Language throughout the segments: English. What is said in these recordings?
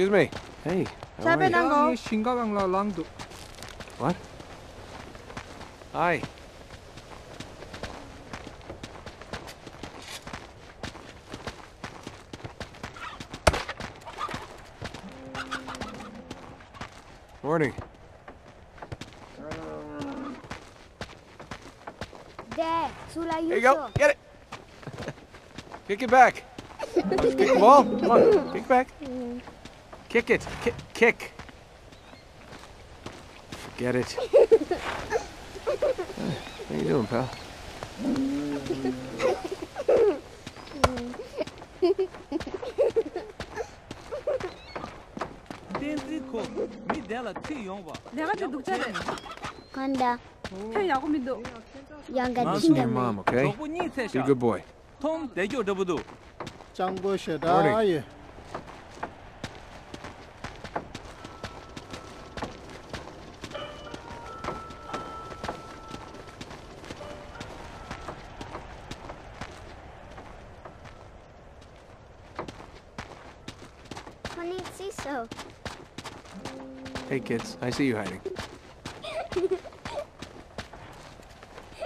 Excuse me. Hey. Oh. What? Hi. Morning. Dad, There you go. Get it. Kick it back. kick the ball. Come on. Kick back. Kick it. Kick. Kick. Forget it. How you doing, pal? 덴트코 미델라 티용바. 내가 저 독자래. 간다. 형 야구 믿어. 양가 Listen to your 친다며. mom, okay? 저부 니 Be a 세샤. good boy. 톰 대조 더부도. 짱고 Morning. 셰다예 I to see so. Hey kids, I see you hiding.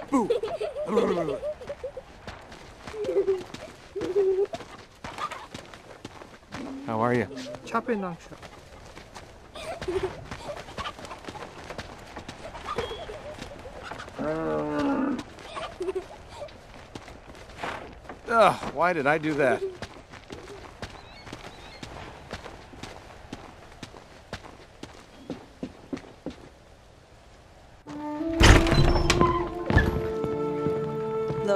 Boo! How are you? Chop in on Ugh, why did I do that?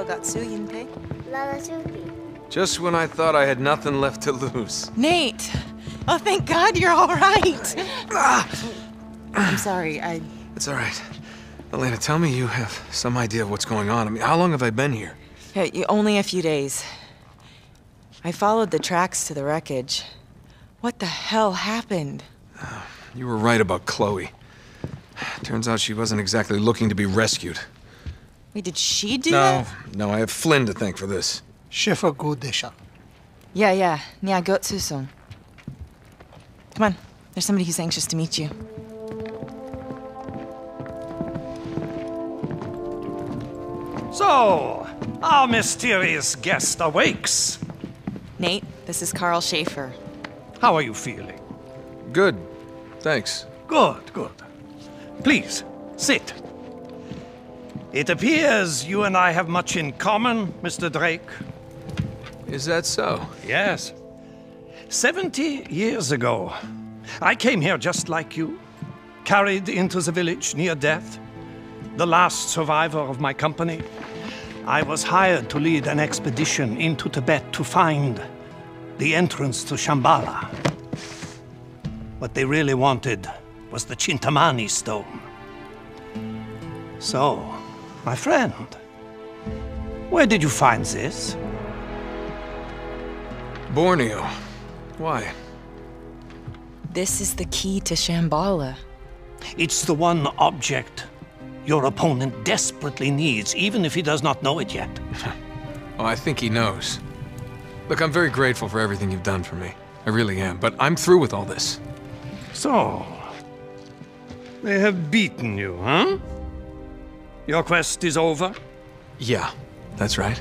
너 gatsu yinpei? Lala Just when I thought I had nothing left to lose. Nate! Oh, thank God you're all right. Ah! I'm sorry. I It's all right. Elena, tell me you have some idea of what's going on. I mean, how long have I been here? Uh, hey, only a few days. I followed the tracks to the wreckage. What the hell happened? You were right about Chloe. Turns out she wasn't exactly looking to be rescued. Wait, did she do no, that? No, I have Flynn to thank for this. Schiffer Gudesha. Yeah, yeah. Nia got to. Come on. There's somebody who's anxious to meet you. So, our mysterious guest awakes. Nate, this is Karl Schäfer. How are you feeling? Good. Thanks. Good, good. Please, sit. It appears you and I have much in common, Mr. Drake. Is that so? Yes. Seventy years ago, I came here just like you, carried into the village near death, the last survivor of my company. I was hired to lead an expedition into Tibet to find the entrance to Shambhala. What they really wanted was the Chintamani stone. So, my friend, where did you find this? Borneo. Why? This is the key to Shambhala. It's the one object your opponent desperately needs, even if he does not know it yet. Oh, I think he knows. Look, I'm very grateful for everything you've done for me. I really am, but I'm through with all this. So, they have beaten you, huh? Your quest is over? Yeah, that's right.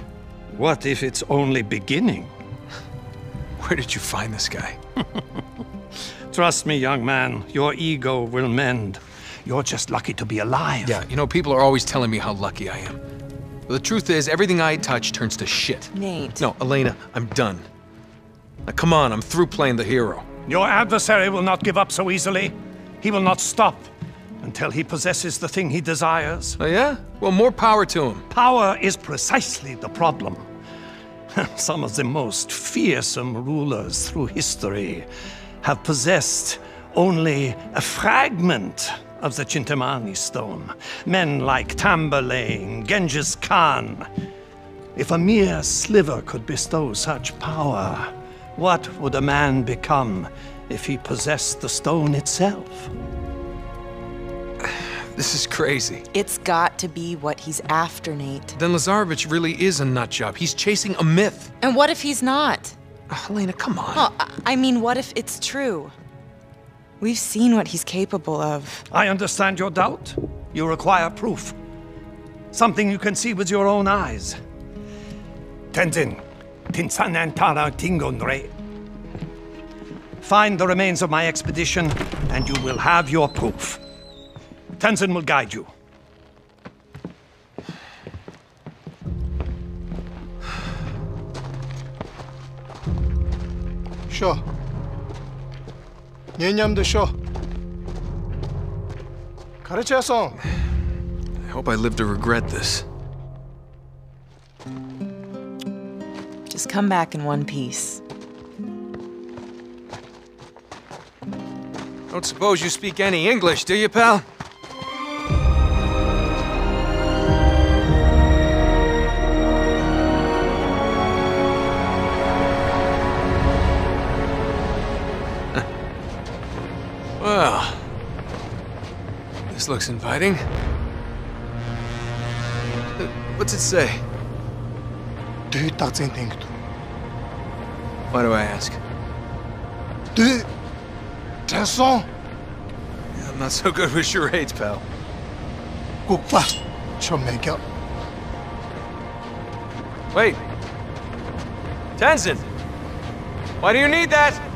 What if it's only beginning? Where did you find this guy? Trust me, young man, your ego will mend. You're just lucky to be alive. Yeah, you know, people are always telling me how lucky I am. But the truth is, everything I touch turns to shit. Nate. No, Elena, I'm done. Now, come on, I'm through playing the hero. Your adversary will not give up so easily. He will not stop until he possesses the thing he desires. Oh, yeah? Well, more power to him. Power is precisely the problem. Some of the most fearsome rulers through history have possessed only a fragment of the Chintamani stone. Men like Tamburlaine, Genghis Khan. If a mere sliver could bestow such power, what would a man become if he possessed the stone itself? This is crazy. It's got to be what he's after, Nate. Then Lazarević really is a nut job. He's chasing a myth. And what if he's not? Uh, Elena, come on. Well, I- I mean, what if it's true? We've seen what he's capable of. I understand your doubt. You require proof. Something you can see with your own eyes. Tenzin, Tinsanantara Tingonre. Find the remains of my expedition, and you will have your proof. Tenzin will guide you. Sho. Nyenyamda Sho. Karachason. I hope I live to regret this. Just come back in one piece. Don't suppose you speak any English, do you, pal? Well, this looks inviting. What's it say? Du tatsintinkt. Why do I ask? Du tesson. Yeah, I'm not so good with charades, pal. Kupa, your makeup. Wait. Tenzin! Why do you need that?